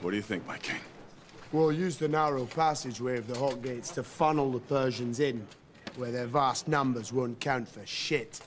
What do you think, my king? We'll use the narrow passageway of the Hot Gates to funnel the Persians in, where their vast numbers won't count for shit.